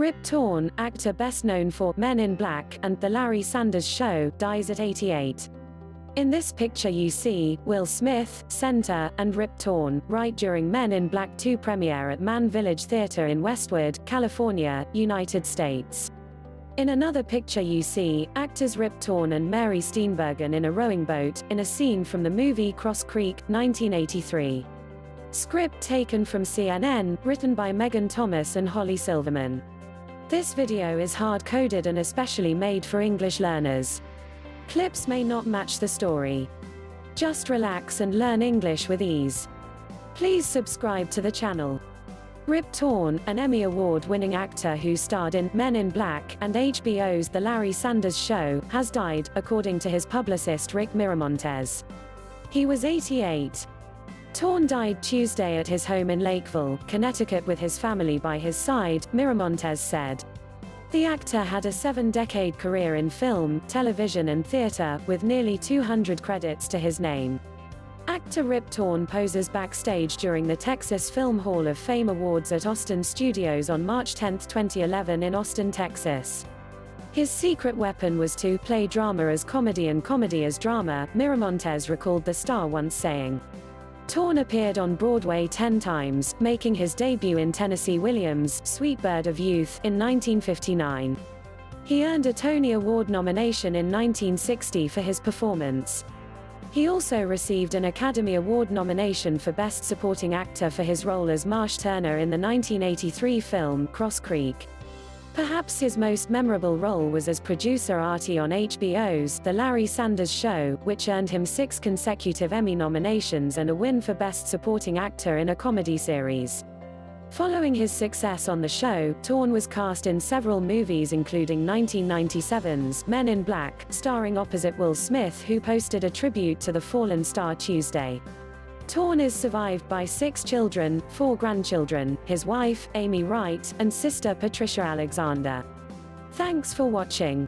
Rip Torn, actor best known for Men in Black and The Larry Sanders Show, dies at 88. In this picture you see Will Smith, center, and Rip Torn, right during Men in Black 2 premiere at Mann Village Theater in Westwood, California, United States. In another picture you see, actors Rip Torn and Mary Steenburgen in a rowing boat, in a scene from the movie Cross Creek, 1983. Script taken from CNN, written by Megan Thomas and Holly Silverman. This video is hard-coded and especially made for English learners. Clips may not match the story. Just relax and learn English with ease. Please subscribe to the channel. Rip Torn, an Emmy Award-winning actor who starred in Men in Black and HBO's The Larry Sanders Show, has died, according to his publicist Rick Miramontez. He was 88. Torn died Tuesday at his home in Lakeville, Connecticut with his family by his side, Miramontez said. The actor had a seven-decade career in film, television and theater, with nearly 200 credits to his name. Actor Rip Torn poses backstage during the Texas Film Hall of Fame Awards at Austin Studios on March 10, 2011 in Austin, Texas. His secret weapon was to play drama as comedy and comedy as drama, Miramontez recalled the star once saying. Torn appeared on Broadway 10 times, making his debut in Tennessee Williams' Sweet Bird of Youth in 1959. He earned a Tony Award nomination in 1960 for his performance. He also received an Academy Award nomination for Best Supporting Actor for his role as Marsh Turner in the 1983 film Cross Creek. Perhaps his most memorable role was as producer Artie on HBO's The Larry Sanders Show, which earned him six consecutive Emmy nominations and a win for Best Supporting Actor in a Comedy Series. Following his success on the show, Torn was cast in several movies including 1997's Men in Black, starring opposite Will Smith who posted a tribute to the fallen star Tuesday. Torn is survived by six children, four grandchildren, his wife, Amy Wright, and sister Patricia Alexander. Thanks for watching.